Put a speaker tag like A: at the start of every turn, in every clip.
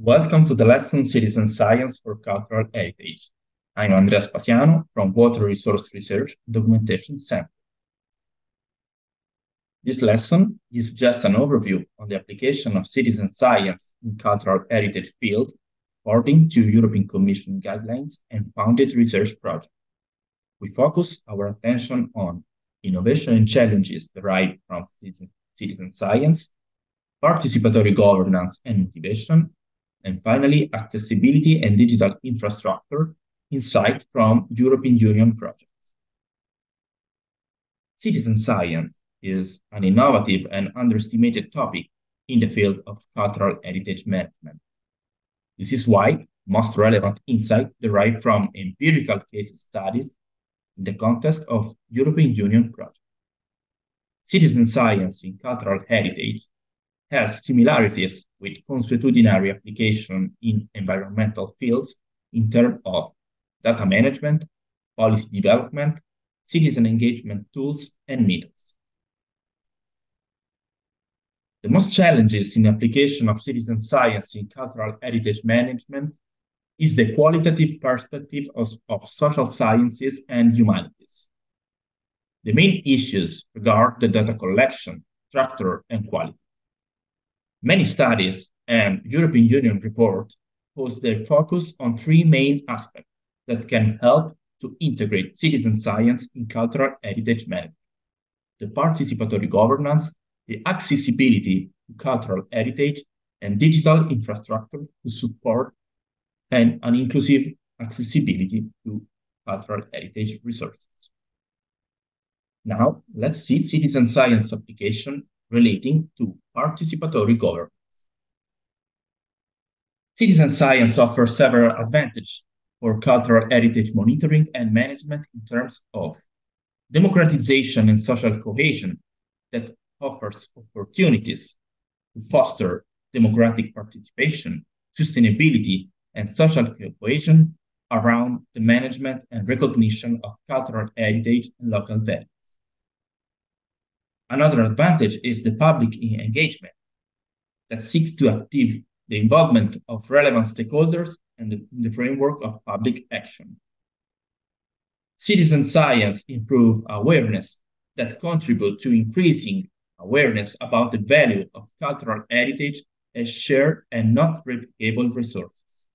A: Welcome to the lesson Citizen Science for Cultural Heritage. I'm Andreas Spasiano from Water Resource Research Documentation Center. This lesson is just an overview on the application of citizen science in cultural heritage field according to European Commission guidelines and funded research projects. We focus our attention on innovation and challenges derived from citizen, citizen science, participatory governance and motivation, and finally, accessibility and digital infrastructure insight from European Union projects. Citizen science is an innovative and underestimated topic in the field of cultural heritage management. This is why most relevant insight derived from empirical case studies in the context of European Union projects. Citizen science in cultural heritage has similarities with consuetudinary application in environmental fields in terms of data management, policy development, citizen engagement tools, and methods. The most challenges in application of citizen science in cultural heritage management is the qualitative perspective of, of social sciences and humanities. The main issues regard the data collection, structure, and quality. Many studies and European Union report pose their focus on three main aspects that can help to integrate citizen science in cultural heritage management. The participatory governance, the accessibility to cultural heritage, and digital infrastructure to support and an inclusive accessibility to cultural heritage resources. Now, let's see citizen science application relating to participatory governance. Citizen science offers several advantages for cultural heritage monitoring and management in terms of democratization and social cohesion that offers opportunities to foster democratic participation, sustainability, and social cohesion around the management and recognition of cultural heritage and local values. Another advantage is the public engagement that seeks to active the involvement of relevant stakeholders and the, the framework of public action. Citizen science improve awareness that contribute to increasing awareness about the value of cultural heritage as shared and not replicable resources.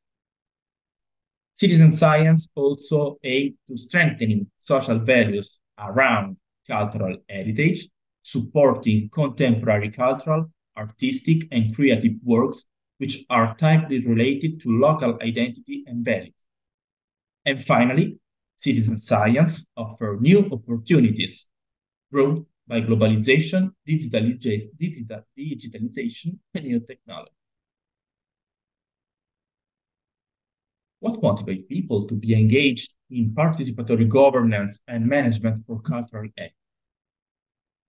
A: Citizen science also aim to strengthening social values around cultural heritage, supporting contemporary cultural, artistic, and creative works which are tightly related to local identity and values. And finally, citizen science offers new opportunities brought by globalization, digitalization, and new technology. What motivates people to be engaged in participatory governance and management for cultural heritage?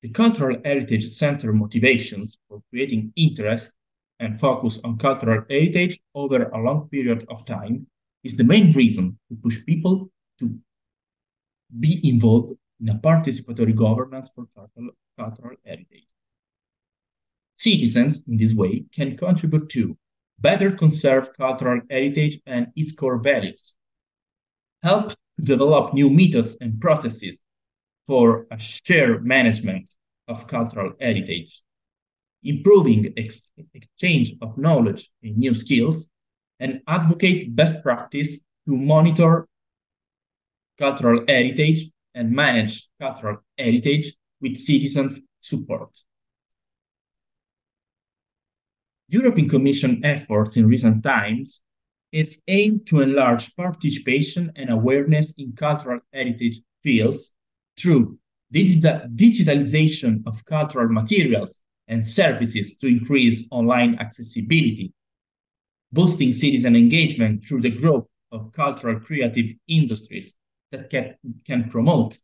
A: The Cultural Heritage Center motivations for creating interest and focus on cultural heritage over a long period of time is the main reason to push people to be involved in a participatory governance for cultural, cultural heritage. Citizens, in this way, can contribute to better conserve cultural heritage and its core values, help develop new methods and processes for a shared management of cultural heritage, improving ex exchange of knowledge and new skills, and advocate best practice to monitor cultural heritage and manage cultural heritage with citizens' support. European Commission efforts in recent times is aimed to enlarge participation and awareness in cultural heritage fields through digital digitalization of cultural materials and services to increase online accessibility, boosting citizen engagement through the growth of cultural creative industries that can, can promote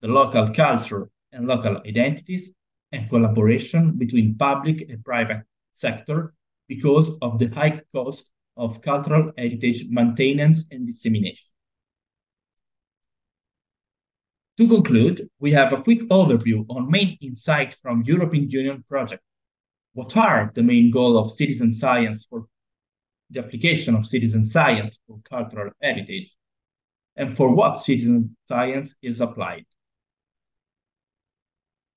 A: the local culture and local identities and collaboration between public and private sector because of the high cost of cultural heritage maintenance and dissemination. To conclude, we have a quick overview on main insights from European Union project. What are the main goals of citizen science for the application of citizen science for cultural heritage, and for what citizen science is applied.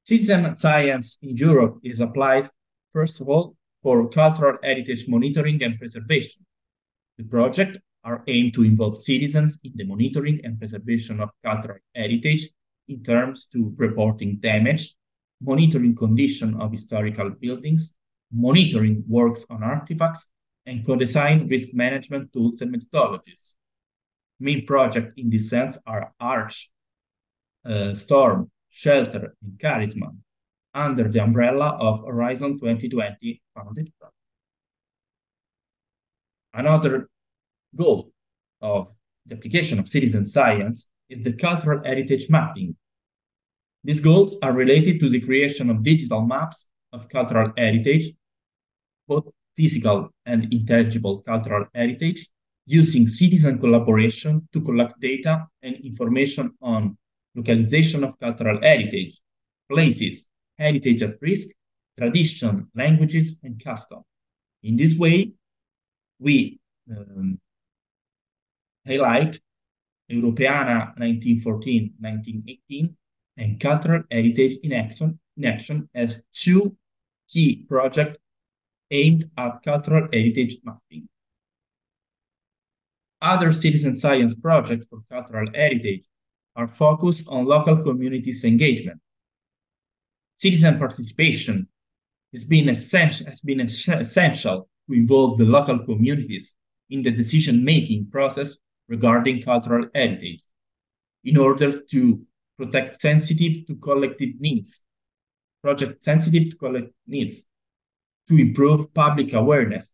A: Citizen science in Europe is applied, first of all, for cultural heritage monitoring and preservation. The project are aimed to involve citizens in the monitoring and preservation of cultural heritage in terms to reporting damage, monitoring condition of historical buildings, monitoring works on artifacts, and co-design risk management tools and methodologies. Main projects in this sense are ARCH, uh, Storm, Shelter, and Charisma, under the umbrella of Horizon 2020 funded project. Another goal of the application of citizen science is the cultural heritage mapping. These goals are related to the creation of digital maps of cultural heritage, both physical and intangible cultural heritage, using citizen collaboration to collect data and information on localization of cultural heritage, places, heritage at risk, tradition, languages, and custom. In this way, we um, highlight Europeana 1914-1918 and Cultural Heritage in Action, in Action as two key projects aimed at cultural heritage mapping. Other citizen science projects for cultural heritage are focused on local communities' engagement. Citizen participation has been, essential, has been essential to involve the local communities in the decision-making process regarding cultural heritage in order to protect sensitive to collective needs, project sensitive to collective needs, to improve public awareness,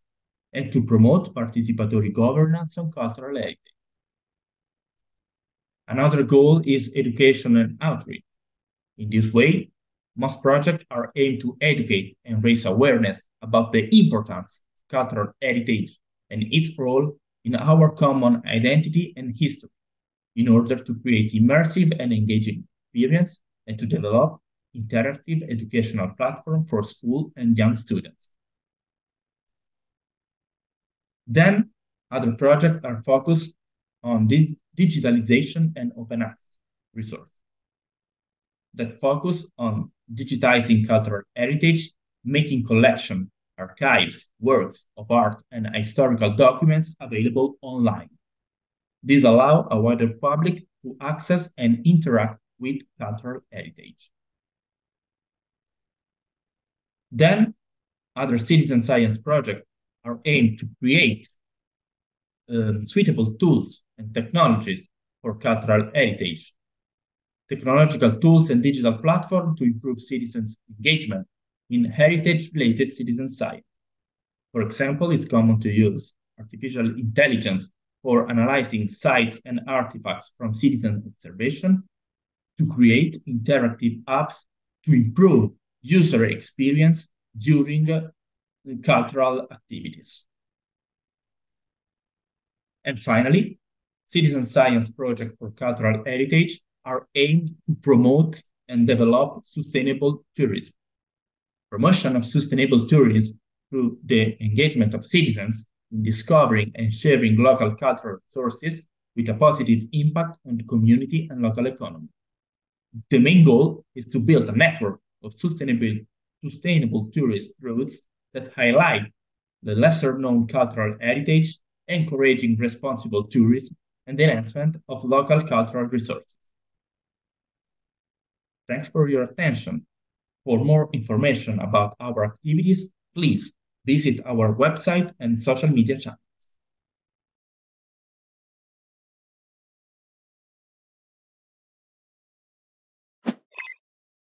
A: and to promote participatory governance on cultural heritage. Another goal is education and outreach. In this way, most projects are aimed to educate and raise awareness about the importance of cultural heritage and its role in our common identity and history in order to create immersive and engaging experience and to develop interactive educational platform for school and young students. Then other projects are focused on di digitalization and open access resources that focus on digitizing cultural heritage, making collection archives, works of art, and historical documents available online. These allow a wider public to access and interact with cultural heritage. Then, other citizen science projects are aimed to create uh, suitable tools and technologies for cultural heritage, technological tools and digital platforms to improve citizens' engagement in heritage-related citizen science. For example, it's common to use artificial intelligence for analyzing sites and artifacts from citizen observation to create interactive apps to improve user experience during uh, cultural activities. And finally, citizen science projects for cultural heritage are aimed to promote and develop sustainable tourism promotion of sustainable tourism through the engagement of citizens in discovering and sharing local cultural resources with a positive impact on the community and local economy. The main goal is to build a network of sustainable, sustainable tourist routes that highlight the lesser known cultural heritage, encouraging responsible tourism and the enhancement of local cultural resources. Thanks for your attention. For more information about our activities, please visit our website and social media channels.